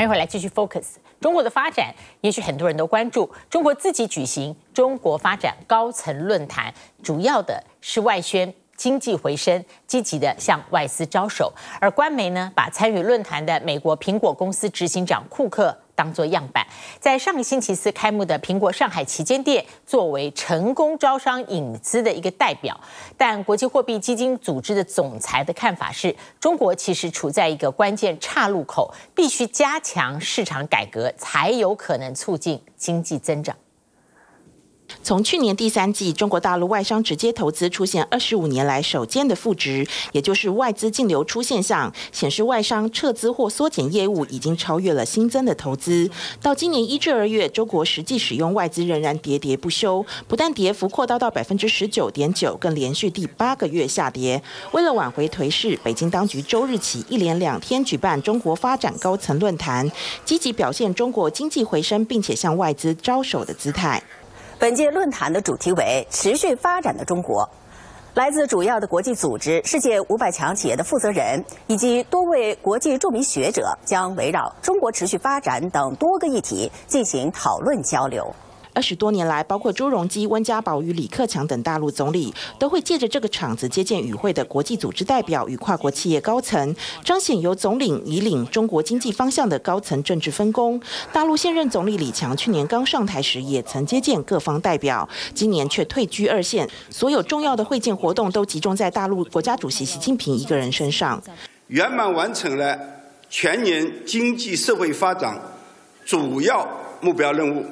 欢迎回来继续 focus 中国的发展，也许很多人都关注。中国自己举行中国发展高层论坛，主要的是外宣经济回升，积极的向外资招手。而官媒呢，把参与论坛的美国苹果公司执行长库克。当做样板，在上个星期四开幕的苹果上海旗舰店，作为成功招商引资的一个代表。但国际货币基金组织的总裁的看法是，中国其实处在一个关键岔路口，必须加强市场改革，才有可能促进经济增长。从去年第三季，中国大陆外商直接投资出现二十五年来首见的负值，也就是外资净流出现象，显示外商撤资或缩减业务已经超越了新增的投资。到今年一至二月，中国实际使用外资仍然喋喋不休，不但跌幅扩大到百分之十九点九，更连续第八个月下跌。为了挽回颓势，北京当局周日起一连两天举办中国发展高层论坛，积极表现中国经济回升，并且向外资招手的姿态。本届论坛的主题为“持续发展的中国”，来自主要的国际组织、世界五百强企业的负责人以及多位国际著名学者将围绕中国持续发展等多个议题进行讨论交流。二十多年来，包括朱镕基、温家宝与李克强等大陆总理，都会借着这个场子接见与会的国际组织代表与跨国企业高层，彰显由总领以领中国经济方向的高层政治分工。大陆现任总理李强去年刚上台时，也曾接见各方代表，今年却退居二线，所有重要的会见活动都集中在大陆国家主席习近平一个人身上，圆满完成了全年经济社会发展主要目标任务。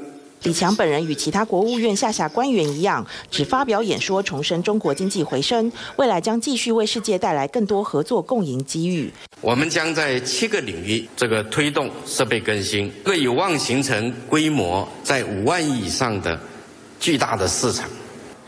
李强本人与其他国务院下辖官员一样，只发表演说，重申中国经济回升，未来将继续为世界带来更多合作共赢机遇。我们将在七个领域这个推动设备更新，这有望形成规模在五万亿以上的巨大的市场。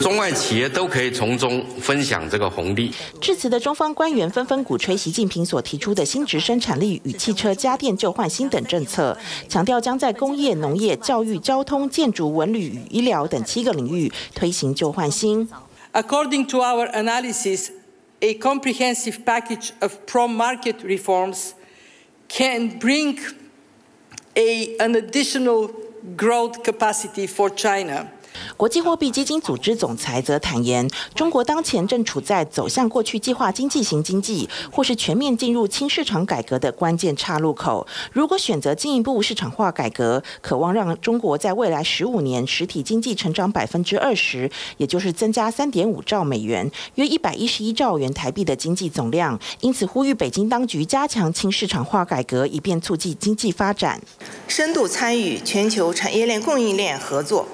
中外企业都可以从中分享这个红利。致辞的中方官员纷纷鼓吹习近平所提出的新值生产力与汽车、家电旧换新等政策，强调将在工业、农业、教育、交通、建筑、文旅与医疗等七个领域推行旧换新。According to our analysis, a comprehensive package of pro-market reforms can bring a an additional growth capacity for China. 国际货币基金组织总裁则坦言，中国当前正处在走向过去计划经济型经济，或是全面进入轻市场改革的关键岔路口。如果选择进一步市场化改革，渴望让中国在未来十五年实体经济成长百分之二十，也就是增加三点五兆美元，约一百一十一兆元台币的经济总量。因此，呼吁北京当局加强轻市场化改革，以便促进经济发展，深度参与全球产业链供应链合作。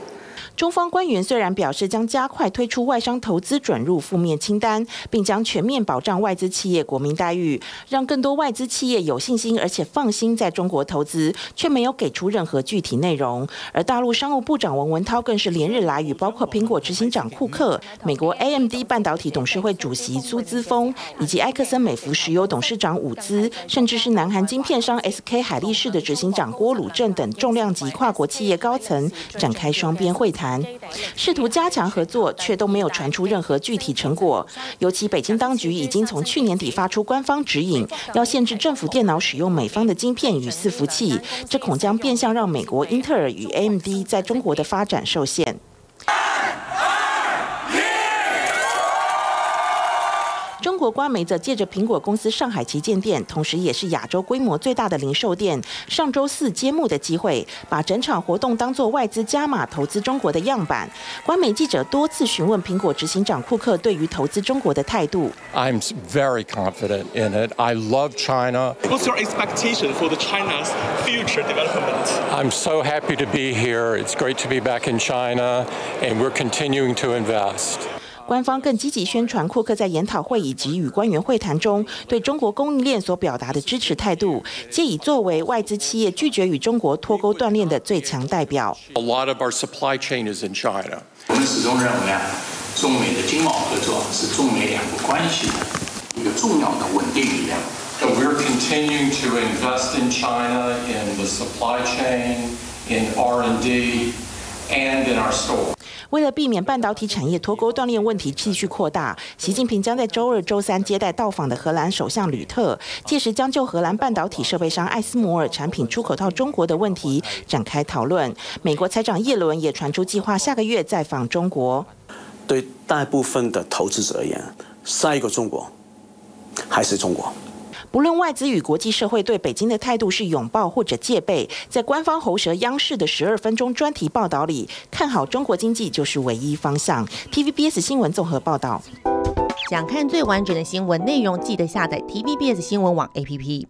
中方官员虽然表示将加快推出外商投资准入负面清单，并将全面保障外资企业国民待遇，让更多外资企业有信心而且放心在中国投资，却没有给出任何具体内容。而大陆商务部长王文涛更是连日来与包括苹果执行长库克、美国 AMD 半导体董事会主席苏姿峰以及埃克森美孚石油董事长伍兹，甚至是南韩晶片商 SK 海力士的执行长郭鲁正等重量级跨国企业高层展开双边会谈。试图加强合作，却都没有传出任何具体成果。尤其北京当局已经从去年底发出官方指引，要限制政府电脑使用美方的晶片与伺服器，这恐将变相让美国英特尔与 AMD 在中国的发展受限。中国官媒则借着苹果公司上海旗舰店，同时也是亚洲规模最大的零售店，上周四揭幕的机会，把整场活动当作外资加码投资中国的样板。官媒记者多次询问苹果执行长库克对于投资中国的态度。I'm very confident in it. I love China. What's your expectation for the China's future development? I'm so happy to be here. It's great to be back in China, and we're continuing to invest. 官方更积极宣传库克在研讨会以及与官员会谈中对中国供应链所表达的支持态度，借以作为外资企业拒绝与中国脱钩断链的最强代表。A lot of our supply chain is in China. 我们始终认为啊，中美的经贸合作是中美两国关系的一个重要的稳定力量。So we're continuing to invest in China in the supply chain, in R&D, and in our store. 为了避免半导体产业脱钩断裂问题继续扩大，习近平将在周二、周三接待到访的荷兰首相吕特，届时将就荷兰半导体设备商艾斯摩尔产品出口到中国的问题展开讨论。美国财长耶伦也传出计划下个月再访中国。对大部分的投资者而言，下一个中国还是中国。不论外资与国际社会对北京的态度是拥抱或者戒备，在官方喉舌央视的十二分钟专题报道里，看好中国经济就是唯一方向。TVBS 新闻综合报道。想看最完整的新闻内容，记得下载 TVBS 新闻网 APP。